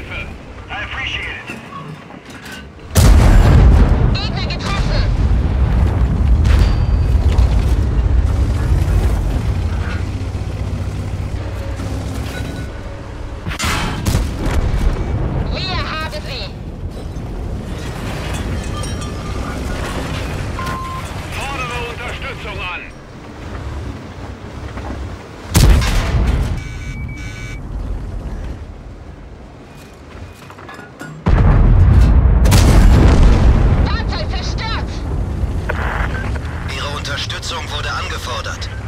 Hilfe! I appreciate it! Gegner getroffen! Unterstützung wurde angefordert.